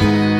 dalam